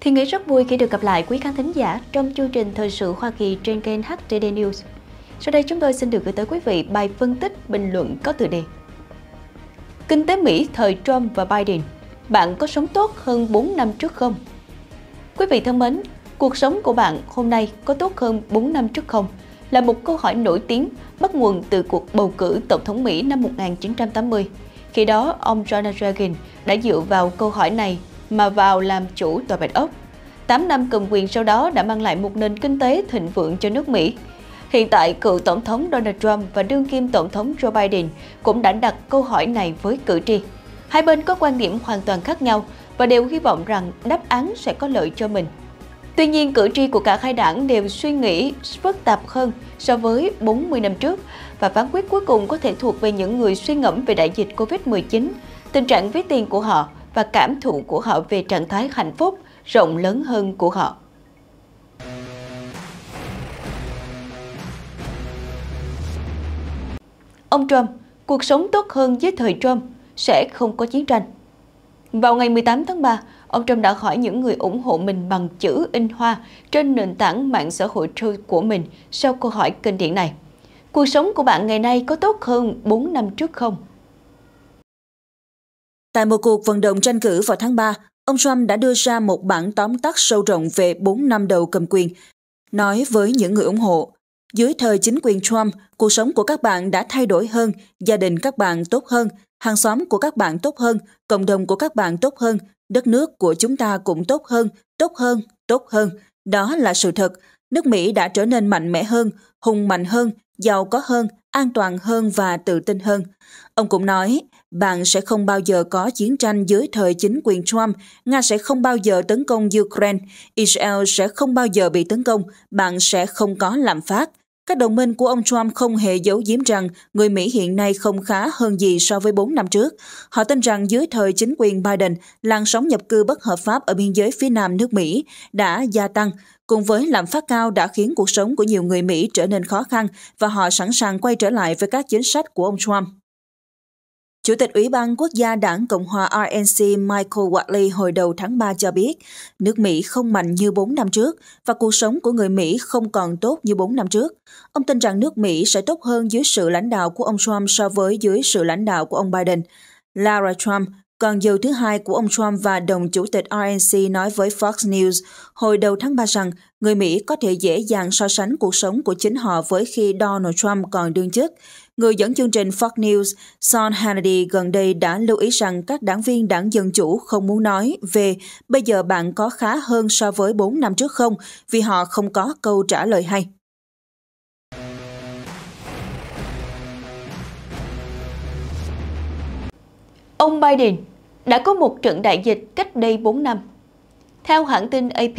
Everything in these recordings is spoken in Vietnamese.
Thì nghĩ rất vui khi được gặp lại quý khán thính giả trong chương trình Thời sự Hoa Kỳ trên kênh HTD News. Sau đây chúng tôi xin được gửi tới quý vị bài phân tích bình luận có tựa đề Kinh tế Mỹ thời Trump và Biden, bạn có sống tốt hơn 4 năm trước không? Quý vị thân mến, cuộc sống của bạn hôm nay có tốt hơn 4 năm trước không? Là một câu hỏi nổi tiếng bắt nguồn từ cuộc bầu cử Tổng thống Mỹ năm 1980. Khi đó, ông Ronald Reagan đã dựa vào câu hỏi này mà vào làm chủ tòa Bạch Ốc. 8 năm cầm quyền sau đó đã mang lại một nền kinh tế thịnh vượng cho nước Mỹ. Hiện tại, cựu Tổng thống Donald Trump và đương kim Tổng thống Joe Biden cũng đã đặt câu hỏi này với cử tri. Hai bên có quan điểm hoàn toàn khác nhau và đều hy vọng rằng đáp án sẽ có lợi cho mình. Tuy nhiên, cử tri của cả hai đảng đều suy nghĩ phức tạp hơn so với 40 năm trước và phán quyết cuối cùng có thể thuộc về những người suy ngẫm về đại dịch Covid-19, tình trạng ví tiền của họ và cảm thụ của họ về trạng thái hạnh phúc rộng lớn hơn của họ. Ông Trump, cuộc sống tốt hơn dưới thời Trump sẽ không có chiến tranh. Vào ngày 18 tháng 3, ông Trump đã hỏi những người ủng hộ mình bằng chữ in hoa trên nền tảng mạng xã hội Truth của mình sau câu hỏi kinh điển này. Cuộc sống của bạn ngày nay có tốt hơn 4 năm trước không? Tại một cuộc vận động tranh cử vào tháng 3, ông Trump đã đưa ra một bản tóm tắt sâu rộng về 4 năm đầu cầm quyền, nói với những người ủng hộ. Dưới thời chính quyền Trump, cuộc sống của các bạn đã thay đổi hơn, gia đình các bạn tốt hơn, hàng xóm của các bạn tốt hơn, cộng đồng của các bạn tốt hơn, đất nước của chúng ta cũng tốt hơn, tốt hơn, tốt hơn. Đó là sự thật. Nước Mỹ đã trở nên mạnh mẽ hơn, hùng mạnh hơn, giàu có hơn, an toàn hơn và tự tin hơn. Ông cũng nói, bạn sẽ không bao giờ có chiến tranh dưới thời chính quyền Trump, Nga sẽ không bao giờ tấn công Ukraine, Israel sẽ không bao giờ bị tấn công, bạn sẽ không có lạm phát. Các đồng minh của ông Trump không hề giấu giếm rằng người Mỹ hiện nay không khá hơn gì so với 4 năm trước. Họ tin rằng dưới thời chính quyền Biden, làn sóng nhập cư bất hợp pháp ở biên giới phía nam nước Mỹ đã gia tăng, cùng với lạm phát cao đã khiến cuộc sống của nhiều người Mỹ trở nên khó khăn và họ sẵn sàng quay trở lại với các chính sách của ông Trump. Chủ tịch Ủy ban Quốc gia Đảng Cộng hòa RNC Michael Watley hồi đầu tháng 3 cho biết, nước Mỹ không mạnh như 4 năm trước và cuộc sống của người Mỹ không còn tốt như 4 năm trước. Ông tin rằng nước Mỹ sẽ tốt hơn dưới sự lãnh đạo của ông Trump so với dưới sự lãnh đạo của ông Biden. Lara Trump, còn dâu thứ hai của ông Trump và đồng chủ tịch RNC nói với Fox News hồi đầu tháng 3 rằng người Mỹ có thể dễ dàng so sánh cuộc sống của chính họ với khi Donald Trump còn đương chức. Người dẫn chương trình Fox News, Sean Hannity gần đây đã lưu ý rằng các đảng viên đảng Dân Chủ không muốn nói về bây giờ bạn có khá hơn so với 4 năm trước không vì họ không có câu trả lời hay. Ông Biden đã có một trận đại dịch cách đây 4 năm. Theo hãng tin AP,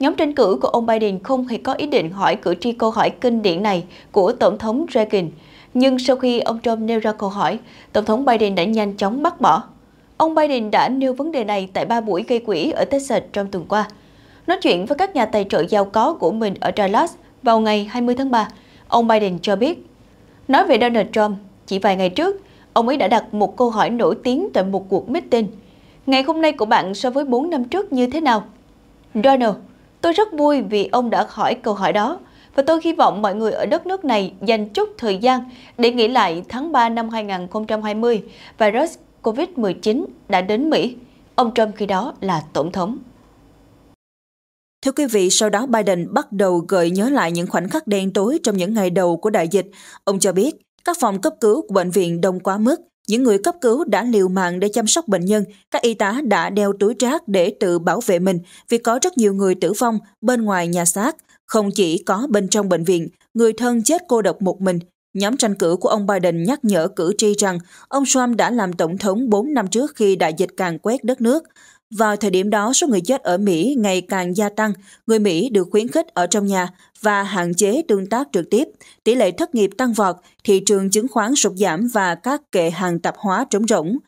nhóm tranh cử của ông Biden không hề có ý định hỏi cử tri câu hỏi kinh điển này của Tổng thống Reagan, nhưng sau khi ông Trump nêu ra câu hỏi, Tổng thống Biden đã nhanh chóng bác bỏ. Ông Biden đã nêu vấn đề này tại ba buổi gây quỹ ở Texas trong tuần qua. Nói chuyện với các nhà tài trợ giàu có của mình ở Dallas vào ngày 20 tháng 3, ông Biden cho biết, nói về Donald Trump, chỉ vài ngày trước, ông ấy đã đặt một câu hỏi nổi tiếng tại một cuộc meeting. Ngày hôm nay của bạn so với 4 năm trước như thế nào? Donald, tôi rất vui vì ông đã hỏi câu hỏi đó và tôi hy vọng mọi người ở đất nước này dành chút thời gian để nghĩ lại tháng 3 năm 2020 virus COVID-19 đã đến Mỹ. Ông Trump khi đó là tổng thống. Thưa quý vị, sau đó Biden bắt đầu gợi nhớ lại những khoảnh khắc đen tối trong những ngày đầu của đại dịch. Ông cho biết, các phòng cấp cứu của bệnh viện đông quá mức, những người cấp cứu đã liều mạng để chăm sóc bệnh nhân, các y tá đã đeo túi trác để tự bảo vệ mình vì có rất nhiều người tử vong bên ngoài nhà xác. Không chỉ có bên trong bệnh viện, người thân chết cô độc một mình. Nhóm tranh cử của ông Biden nhắc nhở cử tri rằng ông Trump đã làm tổng thống 4 năm trước khi đại dịch càng quét đất nước. Vào thời điểm đó, số người chết ở Mỹ ngày càng gia tăng, người Mỹ được khuyến khích ở trong nhà và hạn chế tương tác trực tiếp. Tỷ lệ thất nghiệp tăng vọt, thị trường chứng khoán sụt giảm và các kệ hàng tạp hóa trống rỗng.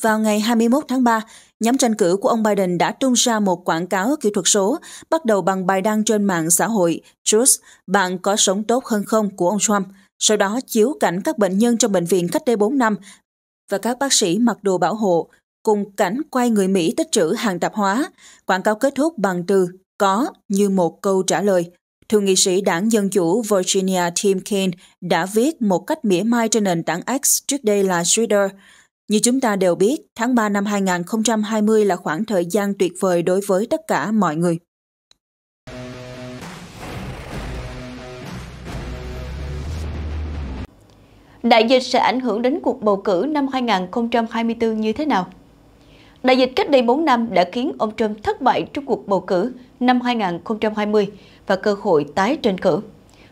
Vào ngày 21 tháng 3, nhóm tranh cử của ông Biden đã tung ra một quảng cáo kỹ thuật số, bắt đầu bằng bài đăng trên mạng xã hội Truth, bạn có sống tốt hơn không của ông Trump. Sau đó chiếu cảnh các bệnh nhân trong bệnh viện cách đây 4 năm và các bác sĩ mặc đồ bảo hộ cùng cảnh quay người Mỹ tích trữ hàng tạp hóa. Quảng cáo kết thúc bằng từ có như một câu trả lời. Thượng nghị sĩ đảng Dân Chủ Virginia Tim Kaine đã viết một cách mỉa mai trên nền tảng X trước đây là Twitter. Như chúng ta đều biết, tháng 3 năm 2020 là khoảng thời gian tuyệt vời đối với tất cả mọi người. Đại dịch sẽ ảnh hưởng đến cuộc bầu cử năm 2024 như thế nào? Đại dịch cách đây 4 năm đã khiến ông Trump thất bại trong cuộc bầu cử năm 2020 và cơ hội tái tranh cử.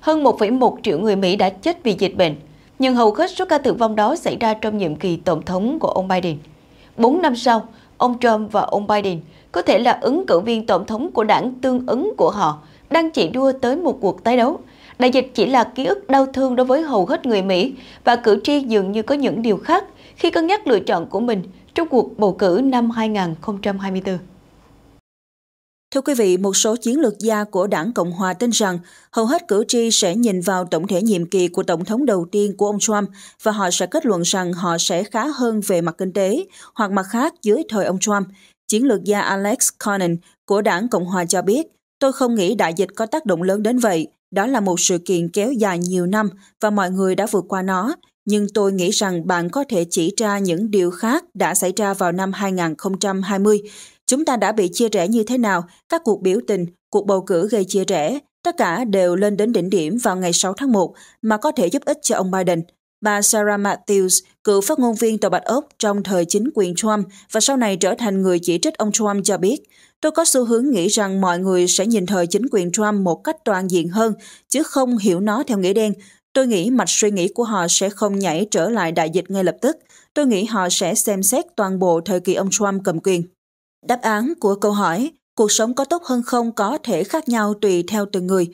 Hơn 1,1 triệu người Mỹ đã chết vì dịch bệnh, nhưng hầu hết số ca tử vong đó xảy ra trong nhiệm kỳ tổng thống của ông Biden. 4 năm sau, ông Trump và ông Biden có thể là ứng cử viên tổng thống của đảng tương ứng của họ đang chạy đua tới một cuộc tái đấu. Đại dịch chỉ là ký ức đau thương đối với hầu hết người Mỹ và cử tri dường như có những điều khác khi cân nhắc lựa chọn của mình trong cuộc bầu cử năm 2024. Thưa quý vị, một số chiến lược gia của đảng Cộng Hòa tin rằng hầu hết cử tri sẽ nhìn vào tổng thể nhiệm kỳ của tổng thống đầu tiên của ông Trump và họ sẽ kết luận rằng họ sẽ khá hơn về mặt kinh tế hoặc mặt khác dưới thời ông Trump. Chiến lược gia Alex Conan của đảng Cộng Hòa cho biết, tôi không nghĩ đại dịch có tác động lớn đến vậy. Đó là một sự kiện kéo dài nhiều năm và mọi người đã vượt qua nó. Nhưng tôi nghĩ rằng bạn có thể chỉ ra những điều khác đã xảy ra vào năm 2020 Chúng ta đã bị chia rẽ như thế nào, các cuộc biểu tình, cuộc bầu cử gây chia rẽ, tất cả đều lên đến đỉnh điểm vào ngày 6 tháng 1 mà có thể giúp ích cho ông Biden. Bà Sarah Matthews, cựu phát ngôn viên Tòa Bạch Ốc trong thời chính quyền Trump và sau này trở thành người chỉ trích ông Trump cho biết, tôi có xu hướng nghĩ rằng mọi người sẽ nhìn thời chính quyền Trump một cách toàn diện hơn, chứ không hiểu nó theo nghĩa đen. Tôi nghĩ mạch suy nghĩ của họ sẽ không nhảy trở lại đại dịch ngay lập tức. Tôi nghĩ họ sẽ xem xét toàn bộ thời kỳ ông Trump cầm quyền. Đáp án của câu hỏi cuộc sống có tốt hơn không có thể khác nhau tùy theo từng người,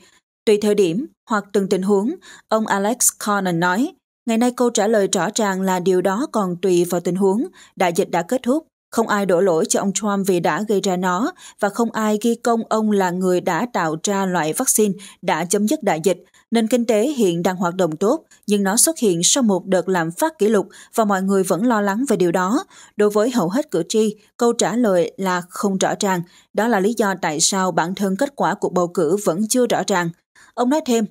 tùy thời điểm hoặc từng tình huống, ông Alex Conan nói. Ngày nay câu trả lời rõ ràng là điều đó còn tùy vào tình huống, đại dịch đã kết thúc, không ai đổ lỗi cho ông Trump vì đã gây ra nó và không ai ghi công ông là người đã tạo ra loại vaccine đã chấm dứt đại dịch. Nền kinh tế hiện đang hoạt động tốt, nhưng nó xuất hiện sau một đợt lạm phát kỷ lục và mọi người vẫn lo lắng về điều đó. Đối với hầu hết cử tri, câu trả lời là không rõ ràng. Đó là lý do tại sao bản thân kết quả cuộc bầu cử vẫn chưa rõ ràng. Ông nói thêm,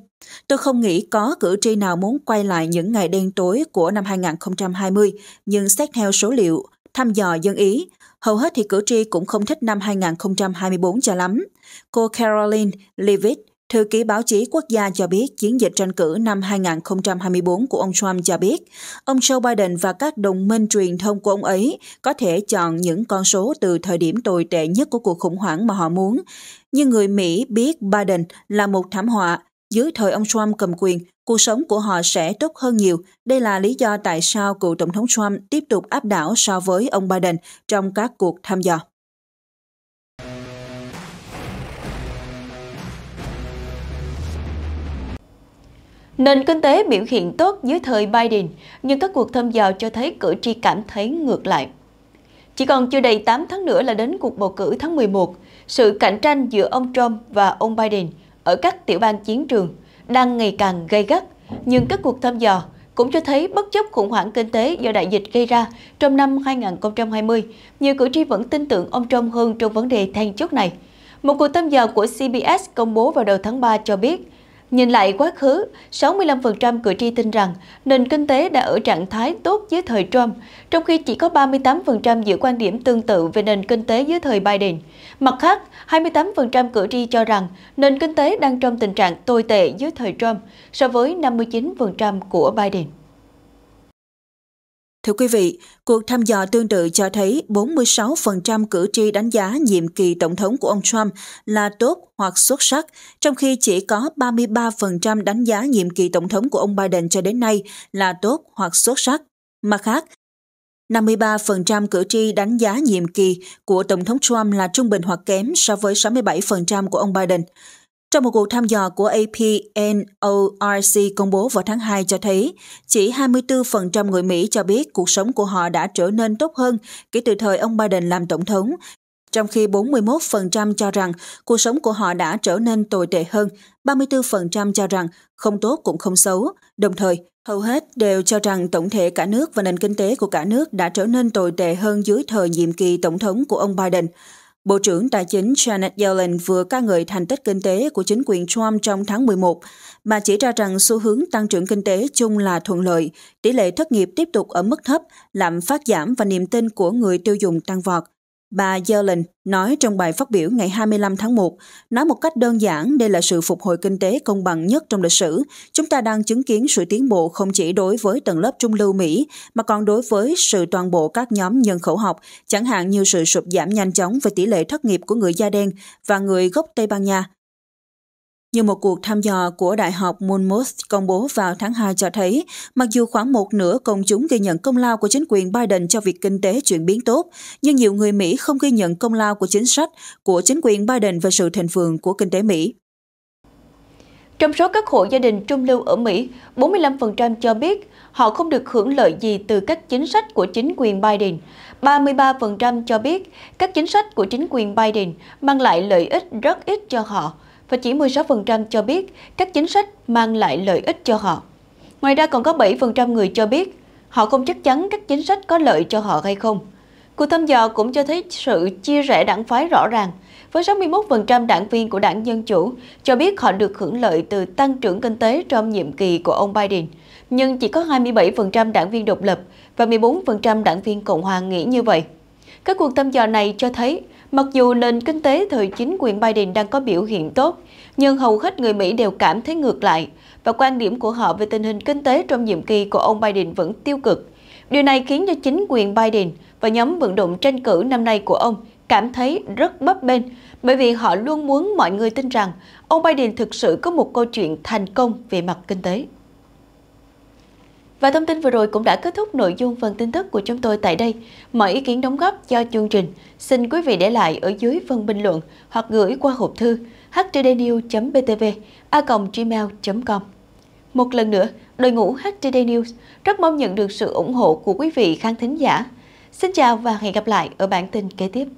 Tôi không nghĩ có cử tri nào muốn quay lại những ngày đen tối của năm 2020, nhưng xét theo số liệu thăm dò dân Ý, hầu hết thì cử tri cũng không thích năm 2024 cho lắm. Cô Caroline Levitt, Thư ký báo chí quốc gia cho biết chiến dịch tranh cử năm 2024 của ông Trump cho biết ông Joe Biden và các đồng minh truyền thông của ông ấy có thể chọn những con số từ thời điểm tồi tệ nhất của cuộc khủng hoảng mà họ muốn. Nhưng người Mỹ biết Biden là một thảm họa. Dưới thời ông Trump cầm quyền, cuộc sống của họ sẽ tốt hơn nhiều. Đây là lý do tại sao cựu Tổng thống Trump tiếp tục áp đảo so với ông Biden trong các cuộc thăm dò. Nền kinh tế biểu hiện tốt dưới thời Biden, nhưng các cuộc thăm dò cho thấy cử tri cảm thấy ngược lại. Chỉ còn chưa đầy 8 tháng nữa là đến cuộc bầu cử tháng 11, sự cạnh tranh giữa ông Trump và ông Biden ở các tiểu bang chiến trường đang ngày càng gây gắt, nhưng các cuộc thăm dò cũng cho thấy bất chấp khủng hoảng kinh tế do đại dịch gây ra trong năm 2020, nhiều cử tri vẫn tin tưởng ông Trump hơn trong vấn đề then chốt này. Một cuộc thăm dò của CBS công bố vào đầu tháng 3 cho biết, Nhìn lại quá khứ, 65% cử tri tin rằng nền kinh tế đã ở trạng thái tốt dưới thời Trump, trong khi chỉ có 38% giữ quan điểm tương tự về nền kinh tế dưới thời Biden. Mặt khác, 28% cử tri cho rằng nền kinh tế đang trong tình trạng tồi tệ dưới thời Trump so với 59% của Biden. Thưa quý vị, cuộc thăm dò tương tự cho thấy 46% cử tri đánh giá nhiệm kỳ tổng thống của ông Trump là tốt hoặc xuất sắc, trong khi chỉ có 33% đánh giá nhiệm kỳ tổng thống của ông Biden cho đến nay là tốt hoặc xuất sắc. Mặt khác, 53% cử tri đánh giá nhiệm kỳ của Tổng thống Trump là trung bình hoặc kém so với 67% của ông Biden. Trong một cuộc thăm dò của APNORC công bố vào tháng 2 cho thấy, chỉ 24% người Mỹ cho biết cuộc sống của họ đã trở nên tốt hơn kể từ thời ông Biden làm tổng thống, trong khi 41% cho rằng cuộc sống của họ đã trở nên tồi tệ hơn, 34% cho rằng không tốt cũng không xấu, Đồng thời, hầu hết đều cho rằng tổng thể cả nước và nền kinh tế của cả nước đã trở nên tồi tệ hơn dưới thời nhiệm kỳ tổng thống của ông Biden. Bộ trưởng Tài chính Janet Yellen vừa ca ngợi thành tích kinh tế của chính quyền Trump trong tháng 11. Bà chỉ ra rằng xu hướng tăng trưởng kinh tế chung là thuận lợi, tỷ lệ thất nghiệp tiếp tục ở mức thấp, lạm phát giảm và niềm tin của người tiêu dùng tăng vọt. Bà Yellen nói trong bài phát biểu ngày 25 tháng 1, nói một cách đơn giản đây là sự phục hồi kinh tế công bằng nhất trong lịch sử. Chúng ta đang chứng kiến sự tiến bộ không chỉ đối với tầng lớp trung lưu Mỹ, mà còn đối với sự toàn bộ các nhóm nhân khẩu học, chẳng hạn như sự sụt giảm nhanh chóng về tỷ lệ thất nghiệp của người da đen và người gốc Tây Ban Nha, như một cuộc thăm dò của Đại học Monmouth công bố vào tháng 2 cho thấy, mặc dù khoảng một nửa công chúng ghi nhận công lao của chính quyền Biden cho việc kinh tế chuyển biến tốt, nhưng nhiều người Mỹ không ghi nhận công lao của chính sách của chính quyền Biden về sự thịnh vượng của kinh tế Mỹ. Trong số các hộ gia đình trung lưu ở Mỹ, 45% cho biết họ không được hưởng lợi gì từ các chính sách của chính quyền Biden. 33% cho biết các chính sách của chính quyền Biden mang lại lợi ích rất ít cho họ và chỉ 16% cho biết các chính sách mang lại lợi ích cho họ. Ngoài ra còn có 7% người cho biết họ không chắc chắn các chính sách có lợi cho họ hay không. Cuộc thăm dò cũng cho thấy sự chia rẽ đảng phái rõ ràng, với 61% đảng viên của đảng Dân Chủ cho biết họ được hưởng lợi từ tăng trưởng kinh tế trong nhiệm kỳ của ông Biden, nhưng chỉ có 27% đảng viên độc lập và 14% đảng viên Cộng hòa nghĩ như vậy. Các cuộc thăm dò này cho thấy Mặc dù nền kinh tế thời chính quyền Biden đang có biểu hiện tốt, nhưng hầu hết người Mỹ đều cảm thấy ngược lại và quan điểm của họ về tình hình kinh tế trong nhiệm kỳ của ông Biden vẫn tiêu cực. Điều này khiến cho chính quyền Biden và nhóm vận động tranh cử năm nay của ông cảm thấy rất bấp bênh bởi vì họ luôn muốn mọi người tin rằng ông Biden thực sự có một câu chuyện thành công về mặt kinh tế. Và thông tin vừa rồi cũng đã kết thúc nội dung phần tin tức của chúng tôi tại đây. Mọi ý kiến đóng góp cho chương trình, xin quý vị để lại ở dưới phần bình luận hoặc gửi qua hộp thư htdnews.btv a gmail.com. Một lần nữa, đội ngũ HTD News rất mong nhận được sự ủng hộ của quý vị khán thính giả. Xin chào và hẹn gặp lại ở bản tin kế tiếp.